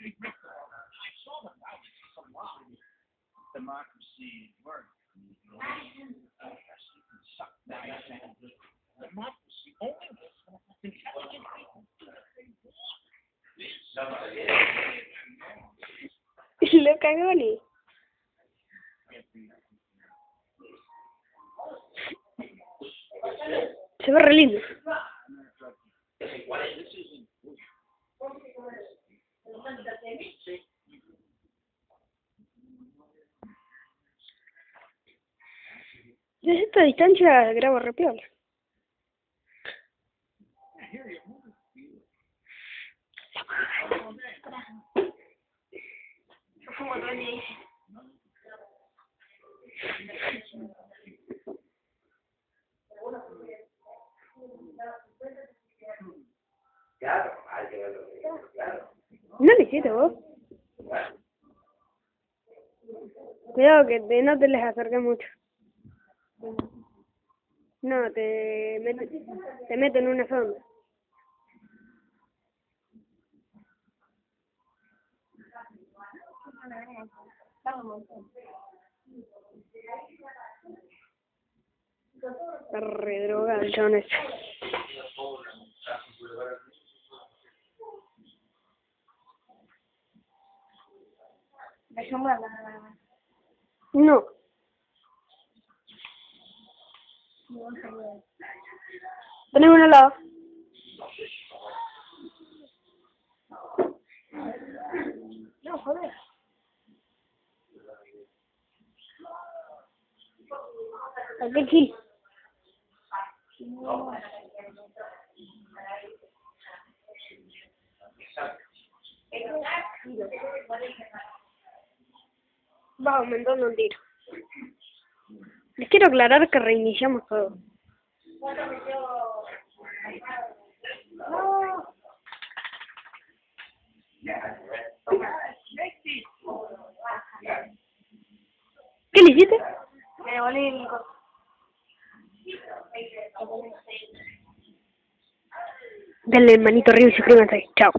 I saw them a lot. Democracy works. Democracy only works when intelligent people do. Look at Se re lindo. Desde esta distancia grabo re piola. Yo fumo todo el día y Claro, hay que verlo, claro. ¿No lo hiciste vos? Cuidado que no te les acerques mucho. No, te meto, te meto en una sonda. Está re drogado el chabón. No, tenés uno al lado. No, joder. Aquel sí. Va aumentando un tiro. Les quiero aclarar que reiniciamos todo. ¿Qué le hiciste? Me mi cosa. Dale manito arriba y suscríbanse. Chao.